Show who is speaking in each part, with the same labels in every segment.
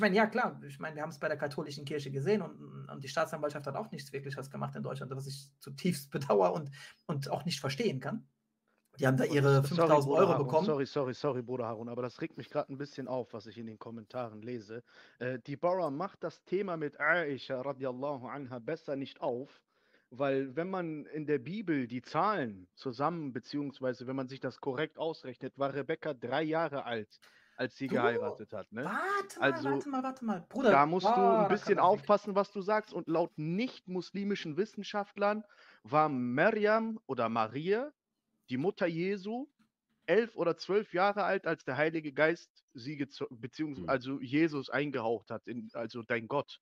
Speaker 1: ich meine, ja klar, ich meine, wir haben es bei der katholischen Kirche gesehen und, und die Staatsanwaltschaft hat auch nichts wirklich was gemacht in Deutschland, was ich zutiefst bedauere und, und auch nicht verstehen kann. Die haben da ihre 5000 Euro
Speaker 2: Harun,
Speaker 1: bekommen.
Speaker 2: Sorry, sorry, sorry, Bruder Harun, aber das regt mich gerade ein bisschen auf, was ich in den Kommentaren lese. Äh, die Bauer macht das Thema mit Aisha radiallahu anha besser nicht auf, weil wenn man in der Bibel die Zahlen zusammen, beziehungsweise wenn man sich das korrekt ausrechnet, war Rebekka drei Jahre alt, als sie
Speaker 1: Du,
Speaker 2: geheiratet hat. Ne?
Speaker 1: Warte mal,
Speaker 2: Also,
Speaker 1: warte mal, warte mal. Bruder,
Speaker 2: Da musst du
Speaker 1: ah,
Speaker 2: ein bisschen aufpassen, was du sagst. Und laut nicht-muslimischen Wissenschaftlern war Maryam oder Maria, die Mutter Jesu, elf oder zwölf Jahre alt, als der Heilige Geist sie beziehungsweise
Speaker 3: Hm.
Speaker 2: also Jesus eingehaucht hat, in, also dein Gott,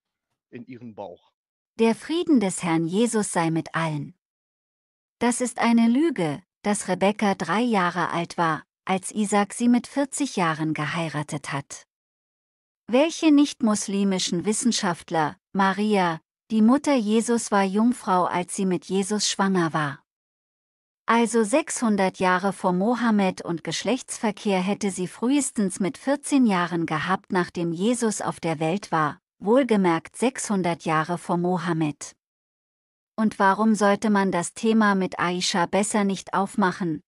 Speaker 2: in ihren Bauch.
Speaker 4: Der Frieden des Herrn Jesus sei mit allen. Das ist eine Lüge, dass Rebekka drei Jahre alt war, als Isaac sie mit 40 Jahren geheiratet hat. Welche nicht-muslimischen Wissenschaftler, Maria, die Mutter Jesus war Jungfrau, als sie mit Jesus schwanger war. Also 600 Jahre vor Mohammed und Geschlechtsverkehr hätte sie frühestens mit 14 Jahren gehabt, nachdem Jesus auf der Welt war, wohlgemerkt 600 Jahre vor Mohammed. Und warum sollte man das Thema mit Aisha besser nicht aufmachen?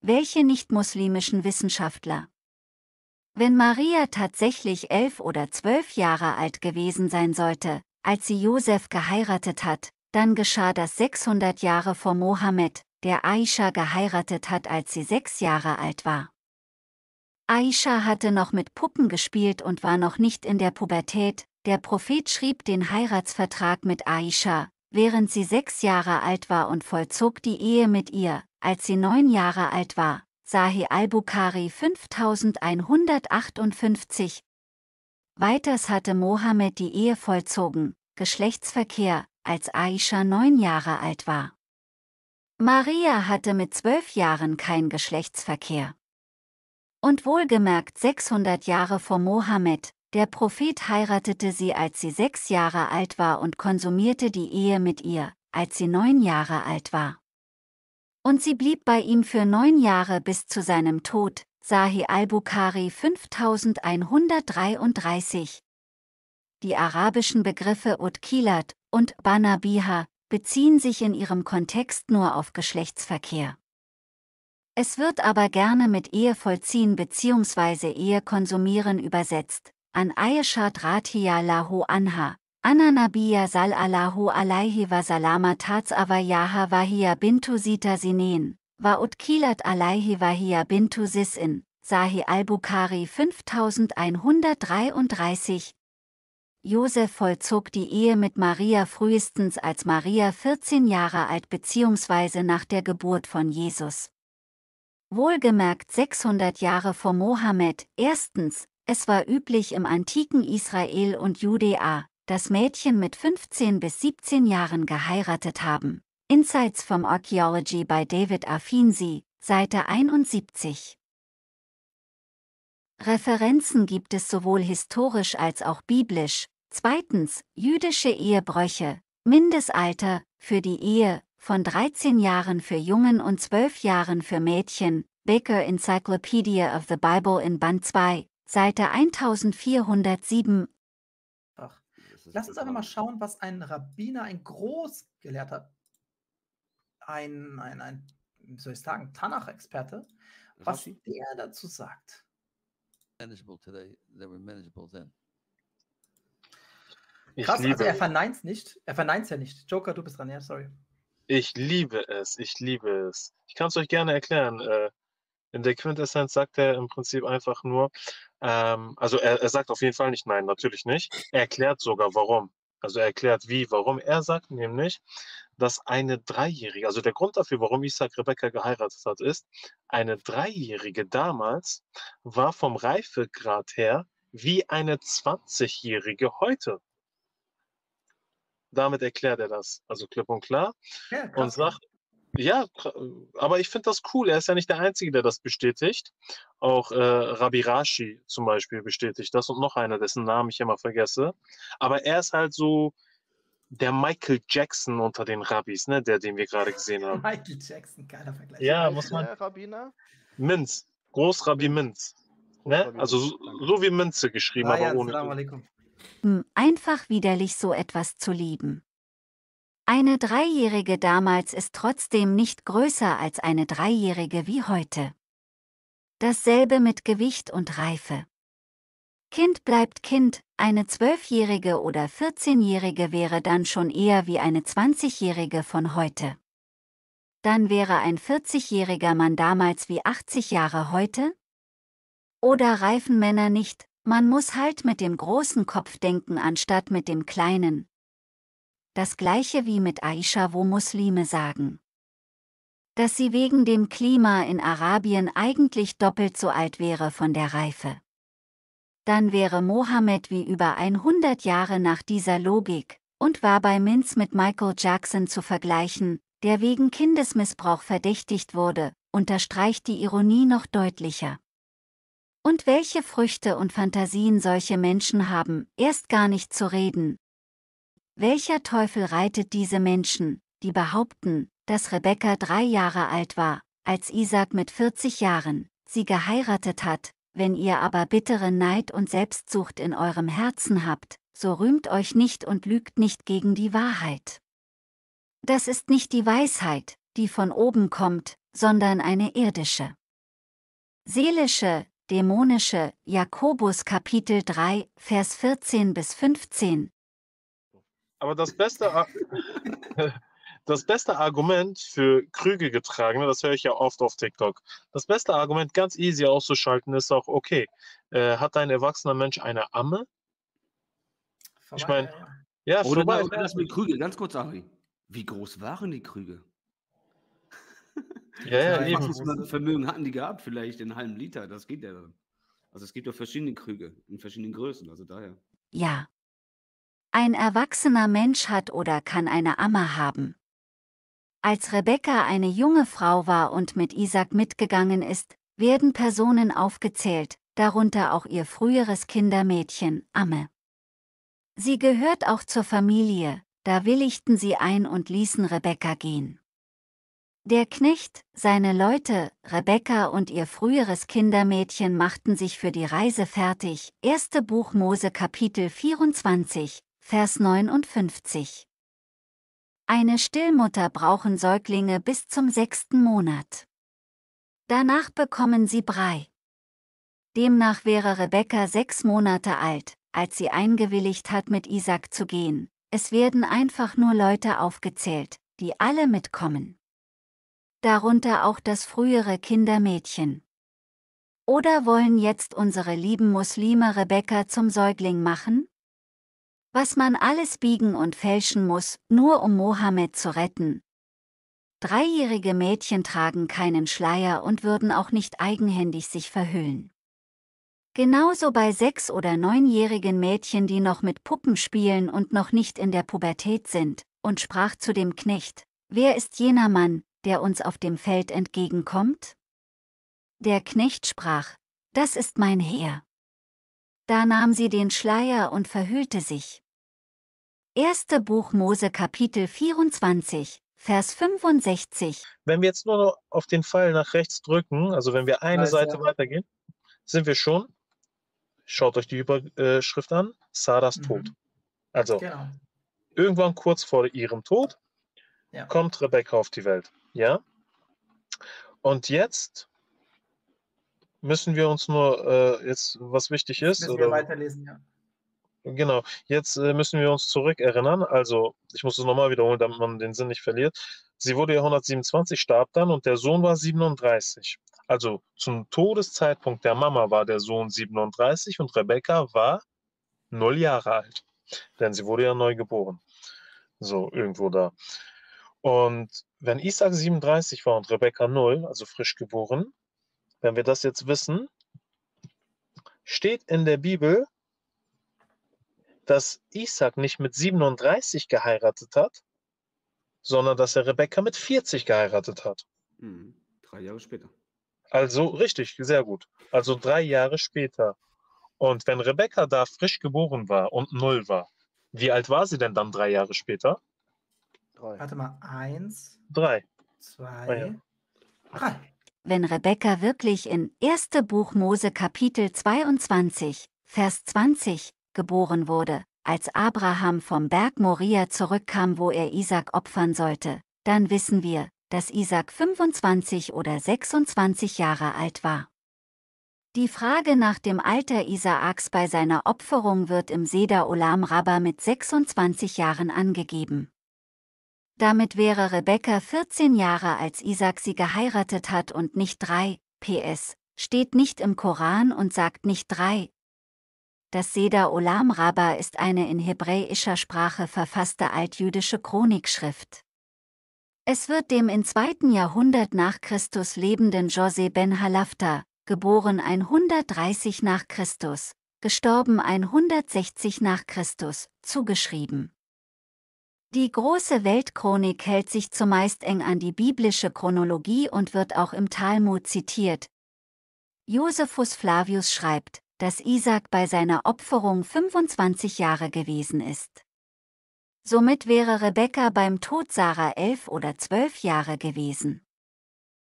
Speaker 4: Welche nicht-muslimischen Wissenschaftler? Wenn Maria tatsächlich elf oder zwölf Jahre alt gewesen sein sollte, als sie Josef geheiratet hat, dann geschah das 600 Jahre vor Mohammed, der Aisha geheiratet hat, als sie sechs Jahre alt war. Aisha hatte noch mit Puppen gespielt und war noch nicht in der Pubertät, der Prophet schrieb den Heiratsvertrag mit Aisha, während sie sechs Jahre alt war und vollzog die Ehe mit ihr, als sie neun Jahre alt war. Sahih al-Bukhari 5158. Weiters hatte Mohammed die Ehe vollzogen, Geschlechtsverkehr, als Aisha neun Jahre alt war. Maria hatte mit zwölf Jahren kein Geschlechtsverkehr. Und wohlgemerkt 600 Jahre vor Mohammed, der Prophet heiratete sie, als sie sechs Jahre alt war und konsumierte die Ehe mit ihr, als sie neun Jahre alt war. Und sie blieb bei ihm für neun Jahre bis zu seinem Tod, Sahih al-Bukhari 5133. Die arabischen Begriffe Utkilat und Banabiha beziehen sich in ihrem Kontext nur auf Geschlechtsverkehr. Es wird aber gerne mit Ehe vollziehen bzw. Ehe konsumieren übersetzt. An Aishat Ratiya Lahu Anha, Anna Nabiya Sal Allahu Alaihi Wasalama Tats Avayaha Wahia Bintu Sita Sinen, Wa Utkilat Alaihi Wahia Bintu Sisin, Sahih al-Bukhari 5133. Josef vollzog die Ehe mit Maria frühestens als Maria 14 Jahre alt bzw. nach der Geburt von Jesus. Wohlgemerkt 600 Jahre vor Mohammed. Erstens, es war üblich im antiken Israel und Judäa, dass Mädchen mit 15 bis 17 Jahren geheiratet haben. Insights from Archaeology bei David Afinsi, Seite 71. Referenzen gibt es sowohl historisch als auch biblisch. Zweitens, jüdische Ehebrüche. Mindesalter für die Ehe von 13 Jahren für Jungen und 12 Jahren für Mädchen. Baker Encyclopedia of the Bible in Band 2, Seite 1407.
Speaker 1: Lass uns einfach mal schauen, was ein Rabbiner, ein Großgelehrter, ein, ein, ein wie soll ich sagen, Tanach-Experte, was
Speaker 3: Rashi?
Speaker 1: der dazu sagt.
Speaker 5: manageable today. They were manageable then.
Speaker 6: Ich
Speaker 1: Krass, also er verneint es nicht. Er verneint es ja nicht. Joker, du bist dran, ja, sorry.
Speaker 6: ich liebe es, ich liebe es. Ich kann es euch gerne erklären. Äh, in der Quintessenz sagt er im Prinzip einfach nur, ähm, also er, er sagt auf jeden Fall nicht nein, natürlich nicht. Er erklärt sogar warum. Also er erklärt wie, warum. Er sagt nämlich, dass eine Dreijährige, also der Grund dafür, warum Isaac Rebecca geheiratet hat, ist, eine Dreijährige damals war vom Reifegrad her wie eine 20-Jährige heute. Damit erklärt er das, also klipp und klar
Speaker 1: Ja,
Speaker 6: und sagt, ja, kr- aber ich finde das cool. Er ist ja nicht der Einzige, der das bestätigt. Auch äh, Rabbi Rashi zum Beispiel bestätigt das und noch einer, dessen Namen ich immer vergesse. Aber er ist halt so der Michael Jackson unter den Rabbis, ne, der, den wir gerade gesehen haben.
Speaker 1: Michael Jackson, geiler Vergleich.
Speaker 6: Ja, muss man.
Speaker 2: Rabbiner?
Speaker 6: Minz, Großrabbi Minz. Ne? Also so, so wie Münze geschrieben,
Speaker 1: Ryan,
Speaker 6: aber ohne.
Speaker 1: Salam alaikum.
Speaker 4: Hm, Einfach widerlich so etwas zu lieben. Eine Dreijährige damals ist trotzdem nicht größer als eine Dreijährige wie heute. Dasselbe mit Gewicht und Reife. Kind bleibt Kind, eine Zwölfjährige oder Vierzehnjährige wäre dann schon eher wie eine Zwanzigjährige von heute. Dann wäre ein 40-jähriger Mann damals wie 80 Jahre heute? Oder reifen Männer nicht, man muss halt mit dem großen Kopf denken anstatt mit dem kleinen. Das gleiche wie mit Aisha, wo Muslime sagen, dass sie wegen dem Klima in Arabien eigentlich doppelt so alt wäre von der Reife. Dann wäre Mohammed wie über 100 Jahre nach dieser Logik und war bei Minz mit Michael Jackson zu vergleichen, der wegen Kindesmissbrauch verdächtigt wurde, unterstreicht die Ironie noch deutlicher. Und welche Früchte und Fantasien solche Menschen haben, erst gar nicht zu reden. Welcher Teufel reitet diese Menschen, die behaupten, dass Rebekka drei Jahre alt war, als Isaac mit 40 Jahren sie geheiratet hat, wenn ihr aber bittere Neid und Selbstsucht in eurem Herzen habt, so rühmt euch nicht und lügt nicht gegen die Wahrheit. Das ist nicht die Weisheit, die von oben kommt, sondern eine irdische. Seelische, dämonische, Jakobus Kapitel 3, Vers 14 bis 15.
Speaker 6: Aber das beste, das beste Argument für Krüge getragene, das höre ich ja oft auf TikTok. Das beste Argument, ganz easy auszuschalten, ist auch, okay, äh, hat ein erwachsener Mensch eine Amme? Ich
Speaker 1: Vorbei,
Speaker 6: mein,
Speaker 1: ja, ja.
Speaker 6: Ja,
Speaker 3: Oder,
Speaker 6: vorbei.
Speaker 3: oder das mit Krüge, ganz kurz, Ari. Wie groß waren die Krüge?
Speaker 6: Ja, ja, eben.
Speaker 3: Was Vermögen hatten die gehabt? Vielleicht einen halben Liter, das geht ja dann. Also es gibt ja verschiedene Krüge in verschiedenen Größen, also daher.
Speaker 4: Ja. Ein erwachsener Mensch hat oder kann eine Amme haben. Als Rebekka eine junge Frau war und mit Isaac mitgegangen ist, werden Personen aufgezählt, darunter auch ihr früheres Kindermädchen, Amme. Sie gehört auch zur Familie, da willigten sie ein und ließen Rebekka gehen. Der Knecht, seine Leute, Rebekka und ihr früheres Kindermädchen machten sich für die Reise fertig. 1. Buch Mose Kapitel 24, Vers 59. Eine Stillmutter brauchen Säuglinge bis zum sechsten Monat. Danach bekommen sie Brei. Demnach wäre Rebekka sechs Monate alt, als sie eingewilligt hat, mit Isaac zu gehen. Es werden einfach nur Leute aufgezählt, die alle mitkommen. Darunter auch das frühere Kindermädchen. Oder wollen jetzt unsere lieben Muslime Rebekka zum Säugling machen? Was man alles biegen und fälschen muss, nur um Mohammed zu retten. Dreijährige Mädchen tragen keinen Schleier und würden auch nicht eigenhändig sich verhüllen. Genauso bei sechs- oder neunjährigen Mädchen, die noch mit Puppen spielen und noch nicht in der Pubertät sind, und sprach zu dem Knecht, Wer ist jener Mann, der uns auf dem Feld entgegenkommt? Der Knecht sprach, Das ist mein Herr. Da nahm sie den Schleier und verhüllte sich. Erste Buch Mose Kapitel 24, Vers 65.
Speaker 6: Wenn wir jetzt nur noch auf den Pfeil nach rechts drücken, also wenn wir eine
Speaker 1: Weiß,
Speaker 6: Seite
Speaker 1: ja.
Speaker 6: weitergehen, sind wir schon. Schaut euch die Überschrift an. Sarahs
Speaker 1: Mhm.
Speaker 6: Tod. Also
Speaker 1: Genau.
Speaker 6: irgendwann kurz vor ihrem Tod
Speaker 1: Ja.
Speaker 6: kommt Rebekka auf die Welt. Ja? Und jetzt müssen wir uns nur, äh, jetzt was wichtig ist,
Speaker 1: Müssen wir
Speaker 6: oder
Speaker 1: weiterlesen, ja.
Speaker 6: Genau, jetzt äh, müssen wir uns zurückerinnern. Also, ich muss es nochmal wiederholen, damit man den Sinn nicht verliert. Sie wurde ja 127, starb dann und der Sohn war 37. Also zum Todeszeitpunkt der Mama war der Sohn 37 und Rebekka war 0 Jahre alt. Denn sie wurde ja neu geboren. So, irgendwo da. Und wenn Isaac 37 war und Rebekka 0, also frisch geboren, wenn wir das jetzt wissen, steht in der Bibel, dass Isaac nicht mit 37 geheiratet hat, sondern dass er Rebekka mit 40 geheiratet hat.
Speaker 3: Mhm. Drei Jahre später.
Speaker 6: Also richtig, sehr gut. Also drei Jahre später. Und wenn Rebekka da frisch geboren war und null war, wie alt war sie denn dann drei Jahre später?
Speaker 2: Drei.
Speaker 1: Warte mal, eins,
Speaker 6: Drei.
Speaker 1: zwei, drei.
Speaker 4: wenn Rebekka wirklich in 1. Buch Mose Kapitel 22, Vers 20, geboren wurde, als Abraham vom Berg Moria zurückkam, wo er Isaac opfern sollte, dann wissen wir, dass Isaac 25 oder 26 Jahre alt war. Die Frage nach dem Alter Isaaks bei seiner Opferung wird im Seder Olam Rabba mit 26 Jahren angegeben. Damit wäre Rebekka 14 Jahre, als Isaac sie geheiratet hat und nicht drei, PS, steht nicht im Koran und sagt nicht drei, das Seder Olam Rabba ist eine in hebräischer Sprache verfasste altjüdische Chronikschrift. Es wird dem in 2. Jahrhundert nach Christus lebenden Jose ben Halafta, geboren 130 nach Christus, gestorben 160 nach Christus, zugeschrieben. Die große Weltchronik hält sich zumeist eng an die biblische Chronologie und wird auch im Talmud zitiert. Josephus Flavius schreibt, dass Isaac bei seiner Opferung 25 Jahre gewesen ist. Somit wäre Rebekka beim Tod Sarah elf oder zwölf Jahre gewesen.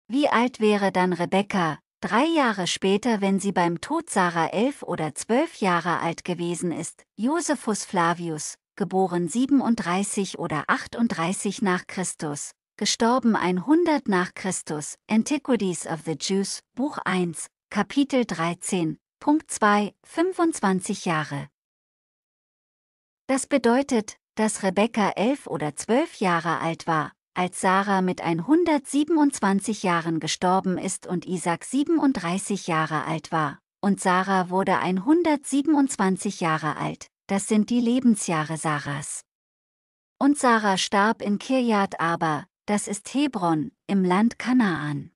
Speaker 4: Wie alt wäre dann Rebekka, drei Jahre später, wenn sie beim Tod Sarah elf oder zwölf Jahre alt gewesen ist? Josephus Flavius, geboren 37 oder 38 nach Christus, gestorben 100 nach Christus, Antiquities of the Jews, Buch 1, Kapitel 13, Punkt 2, 25 Jahre. Das bedeutet, dass Rebekka elf oder zwölf Jahre alt war, als Sarah mit 127 Jahren gestorben ist und Isaac 37 Jahre alt war, und Sarah wurde 127 Jahre alt, das sind die Lebensjahre Sarahs. Und Sarah starb in Kirjat Arba, das ist Hebron, im Land Kanaan.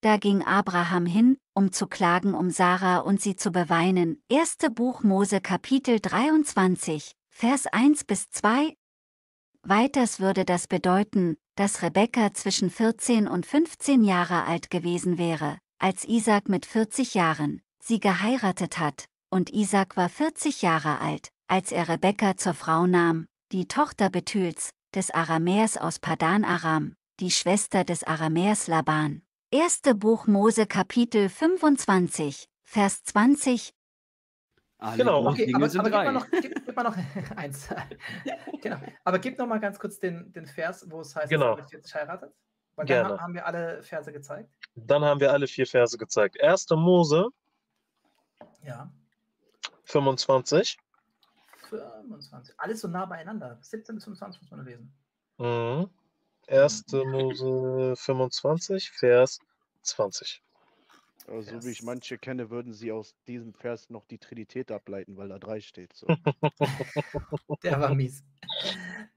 Speaker 4: Da ging Abraham hin, um zu klagen um Sarah und sie zu beweinen. 1. Buch Mose Kapitel 23, Vers 1 bis 2. Weiters würde das bedeuten, dass Rebekka zwischen 14 und 15 Jahre alt gewesen wäre, als Isaac mit 40 Jahren sie geheiratet hat, und Isaac war 40 Jahre alt, als er Rebekka zur Frau nahm, die Tochter Bethuls, des Aramäers aus Padan Aram, die Schwester des Aramäers Laban. Erste Buch Mose Kapitel 25, Vers 20.
Speaker 3: Alle
Speaker 6: Genau,
Speaker 1: Okay,
Speaker 3: Dinge
Speaker 1: aber,
Speaker 3: sind
Speaker 1: aber gib, mal noch, gib, gib mal noch eins. genau. Aber gib noch mal ganz kurz den, den Vers, wo es heißt,
Speaker 6: Genau.
Speaker 1: dass 40 heiratet. Weil dann
Speaker 6: Gerne.
Speaker 1: ha- haben wir alle Verse gezeigt.
Speaker 6: Dann haben wir alle vier Verse gezeigt. 1. Mose
Speaker 1: Ja.
Speaker 6: 25.
Speaker 1: 25. Alles so nah beieinander. 17 bis 25 muss man lesen.
Speaker 6: Mhm. 1. Mose 25, Vers 20.
Speaker 2: Also, so wie ich manche kenne, würden sie aus diesem Vers noch die Trinität ableiten, weil da drei steht. So.
Speaker 1: Der war mies.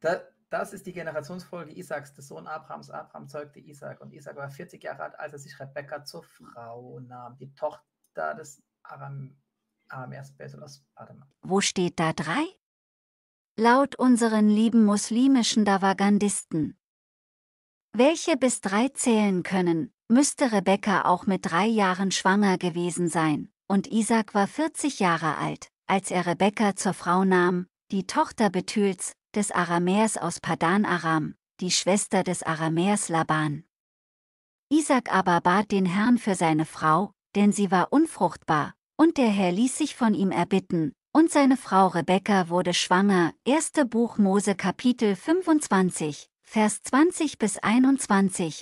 Speaker 1: Da, das ist die Generationsfolge Isaaks, des Sohn Abrahams. Abraham zeugte Isaak und Isaak war 40 Jahre alt, als er sich Rebekka zur Frau nahm, die Tochter des Aram, Aramäers Besel aus Padan.
Speaker 4: Wo steht da drei? Laut unseren lieben muslimischen Davagandisten. Welche bis drei zählen können, müsste Rebekka auch mit drei Jahren schwanger gewesen sein, und Isaac war 40 Jahre alt, als er Rebekka zur Frau nahm, die Tochter Bethuls, des Aramäers aus Padan Aram, die Schwester des Aramäers Laban. Isaac aber bat den Herrn für seine Frau, denn sie war unfruchtbar, und der Herr ließ sich von ihm erbitten, und seine Frau Rebekka wurde schwanger. 1. Buch Mose Kapitel 25, Vers 20 bis 21.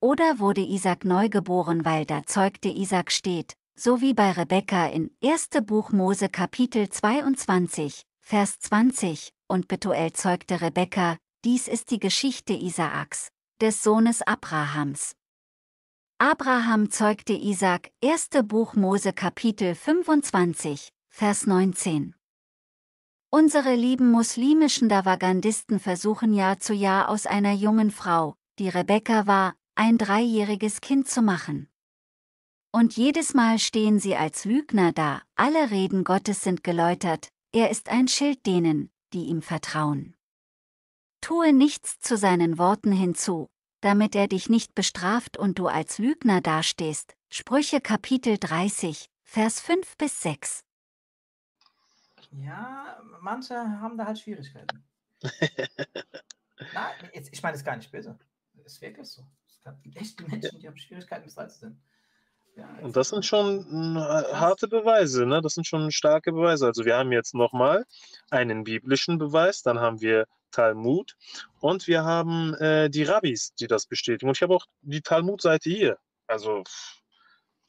Speaker 4: Oder wurde Isaac neugeboren, weil da zeugte Isaac steht, so wie bei Rebekka in 1. Buch Mose Kapitel 22, Vers 20, und Betuel zeugte Rebekka, dies ist die Geschichte Isaaks, des Sohnes Abrahams. Abraham zeugte Isaac, 1. Buch Mose Kapitel 25, Vers 19. Unsere lieben muslimischen Davagandisten versuchen Jahr zu Jahr aus einer jungen Frau, die Rebekka war, ein dreijähriges Kind zu machen. Und jedes Mal stehen sie als Lügner da, alle Reden Gottes sind geläutert, er ist ein Schild denen, die ihm vertrauen. Tue nichts zu seinen Worten hinzu, damit er dich nicht bestraft und du als Lügner dastehst. Sprüche Kapitel 30, Vers 5 bis 6.
Speaker 1: Ja, manche haben da halt Schwierigkeiten. Nein, jetzt, ich meine es gar nicht böse. Ist wirklich so. Das gibt echt Menschen, die haben Schwierigkeiten, bis drei zu sind. Ja,
Speaker 6: Und das sind schon äh, harte Beweise, ne? Das sind schon starke Beweise. Also wir haben jetzt nochmal einen biblischen Beweis, dann haben wir Talmud und wir haben äh, die Rabbis, die das bestätigen. Und ich habe auch die Talmud-Seite hier. Also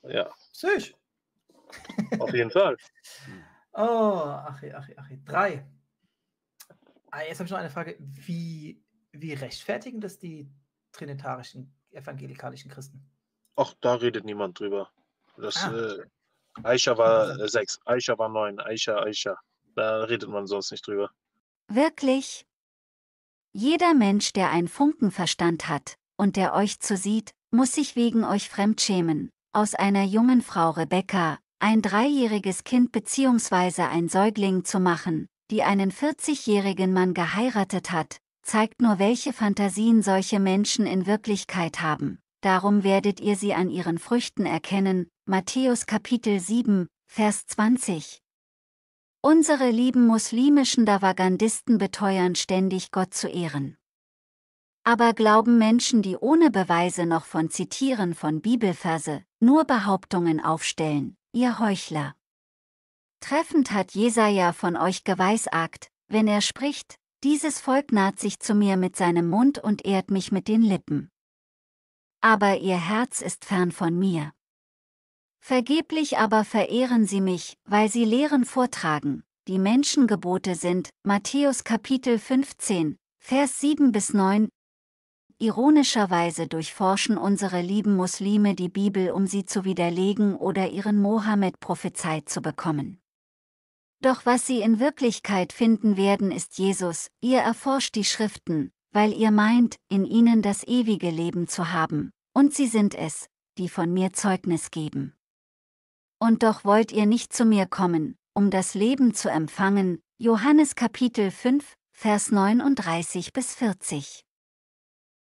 Speaker 6: ja,
Speaker 1: Süß.
Speaker 6: auf jeden Fall.
Speaker 1: Oh, Achi, Achi, Achi. Drei. Ah, jetzt habe ich noch eine Frage. Wie, wie rechtfertigen das die trinitarischen evangelikalischen Christen?
Speaker 6: Ach, da redet niemand drüber. Das,
Speaker 1: Ah.
Speaker 6: äh, Aisha war äh, sechs, Aisha war neun, Aisha, Aisha. Da redet man sonst nicht drüber.
Speaker 4: Wirklich? Jeder Mensch, der ein Funkenverstand hat und der euch zu sieht, muss sich wegen euch fremdschämen. Aus einer jungen Frau Rebecca, ein dreijähriges Kind bzw. ein Säugling zu machen, die einen 40-jährigen Mann geheiratet hat, zeigt nur, welche Fantasien solche Menschen in Wirklichkeit haben. Darum werdet ihr sie an ihren Früchten erkennen. Matthäus Kapitel 7, Vers 20. Unsere lieben muslimischen Davagandisten beteuern ständig Gott zu ehren. Aber glauben Menschen, die ohne Beweise noch von Zitieren von Bibelverse, nur Behauptungen aufstellen, ihr Heuchler. Treffend hat Jesaja von euch geweissagt, wenn er spricht, dieses Volk naht sich zu mir mit seinem Mund und ehrt mich mit den Lippen. Aber ihr Herz ist fern von mir. Vergeblich aber verehren sie mich, weil sie Lehren vortragen, die Menschengebote sind, Matthäus Kapitel 15, Vers 7 bis 9. Ironischerweise durchforschen unsere lieben Muslime die Bibel, um sie zu widerlegen oder ihren Mohammed prophezeit zu bekommen. Doch was sie in Wirklichkeit finden werden, ist Jesus, ihr erforscht die Schriften, weil ihr meint, in ihnen das ewige Leben zu haben, und sie sind es, die von mir Zeugnis geben. Und doch wollt ihr nicht zu mir kommen, um das Leben zu empfangen, Johannes Kapitel 5, Vers 39 bis 40.